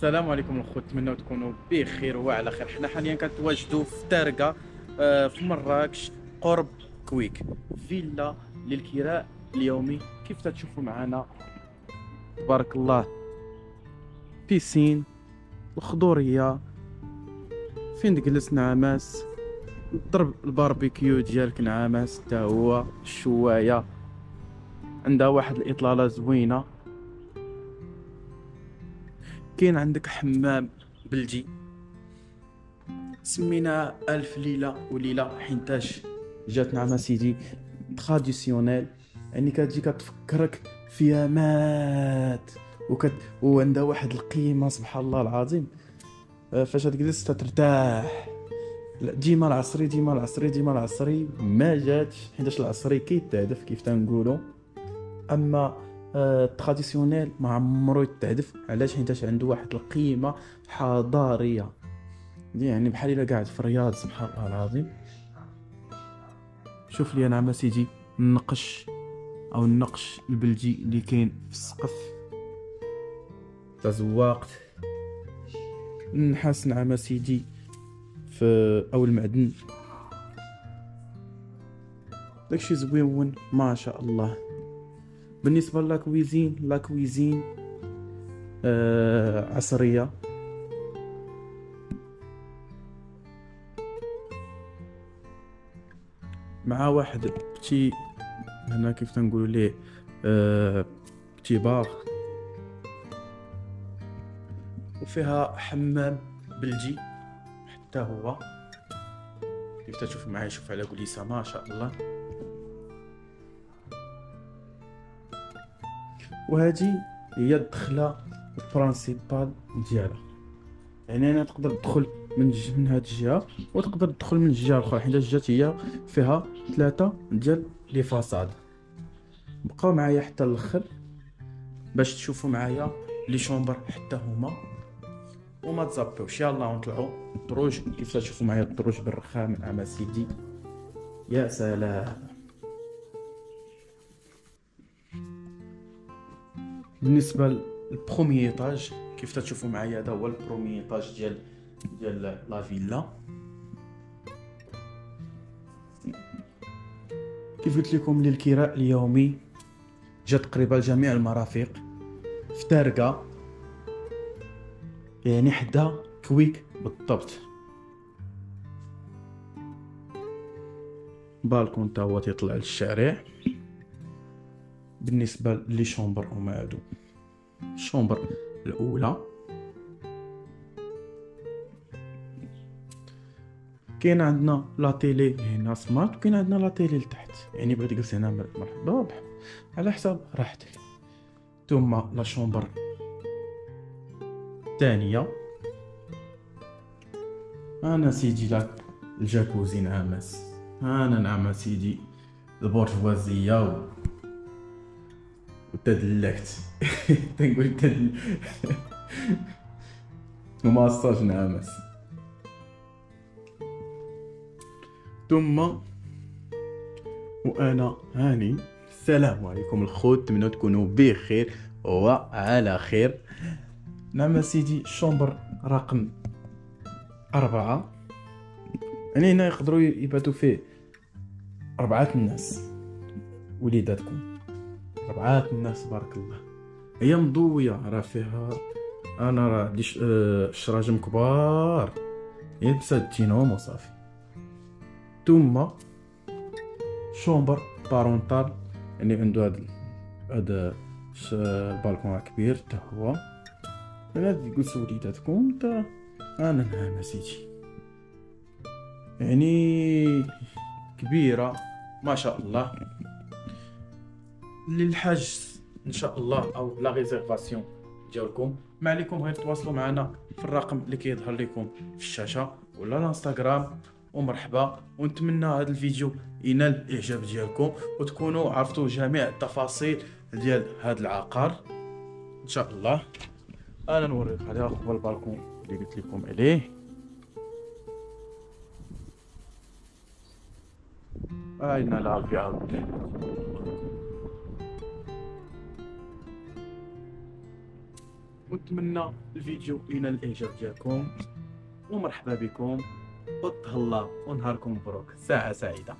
السلام عليكم الخوت نتمنى تكونوا بخير وعلى خير. حنا حاليا كنتواجدوا في تارقه آه، في مراكش قرب كويك فيلا للكراء اليومي. كيف تشوفوا معنا؟ تبارك الله. بيسين الخضورية فين تجلس نعماس؟ ضرب الباربيكيو ديالك نعماس حتى هو الشوايه عندها واحد الإطلالة زوينة. كاين عندك حمام بلدي سمينا ألف ليلة وليلة حينتاش جاتنا مع سيدي تراديسيونيل يعني كتجي كتفكرك فيها مات. وكت وعندها واحد القيمة سبحان الله العظيم. آه، فاش تجلس ترتاح ديما العصري ديما العصري ديما العصري. ما جاتش. حيتاش العصري كيتهدف كيف تنقولوا. أما آه، ما عمرو يتعدف علاش؟ حيتاش عنده واحد القيمة حضارية. يعني بحال إلا قاعد في الرياض سبحان الله العظيم. شوف لي أنا سيدي النقش أو النقش البلجي اللي كاين في السقف. تزواقت النحاس نعم سيدي في أو المعدن داكشي زوين ما شاء الله. بالنسبة la cuisine la cuisine آه عصرية. مع واحد petit هنا كيف تنقولوا ليه آه petit bar وفيها حمام بلدي حتى هو. كيف تشوف معايا شوف على قوليسا ما شاء الله. وهذه هي الدخلة البرانسيبال ديالها. يعني أنا تقدر تدخل من. من هاد الجهة وتقدر تدخل من الجهه الاخرى حيت الجهة هي فيها ثلاثة ديال لي فاصاد بقاو معايا حتى الأخر باش تشوفوا معايا لي شومبر حتى هما. وما تزابيوش يلا ونطلعوا الدروج. كيف تشوفوا معايا الدروج بالرخام مع سيدي يا سلام. بالنسبة للبروميي إيطاج كيف تشوفوا معايا هذا هو البروميي إيطاج ديال ديال لا فيلا؟ كيف قلت لكم للكراء اليومي جا تقريبا لجميع المرافق في تارقة يعني حدا Quick بالضبط. بالكون تا هو تيطلع للشارع. بالنسبة les chambres هما هادو ال chambre الأولى. كاين عندنا la télé هنا smart وكاين عندنا la télé لتحت. يعني بغيت تجلس هنا مرحبا على حساب راحتك ثم لا شومبر الثانية. أنا سيدي لك الجاكوزي نعمس. أنا نعم سيدي البورجوازية وتدلكت تنقول تدل وماساج نعمس ثم وأنا هاني. السلام عليكم. الخوت نتمنى تكونوا بخير وعلى خير. نعم سيدي. شومبر رقم أربعة. يعني هنا يقدروا يباتوا فيه أربعة الناس. وليداتكم. ربعات الناس تبارك الله. هي مضوية راه فيها أنا راه عندي آه، كبار. يلبس التينوم وصافي. ثم شومبر بارونتال يعني عنده هاد هاد البالكون كبير حتى هو. أنا تجلسوا وليداتكم تا أنا نعم سيدي يعني كبيرة ما شاء الله. للحجز إن شاء الله أو لا ريزيرفاسيون ديالكم. ما عليكم غير تواصلوا معنا في الرقم اللي كيظهر لكم في الشاشة ولا الإنستغرام. ومرحبا ونتمنى هذا الفيديو ينال الإعجاب ديالكم وتكونوا عرفتوا جميع التفاصيل ديال هذا العقار. إن شاء الله. أنا نوريك هذا هو البالكون اللي قلت لكم عليه. أين لا ونتمنى الفيديو ينال الاعجاب ديالكم ومرحبا بكم وتهلا ونهاركم مبروك. ساعة سعيدة.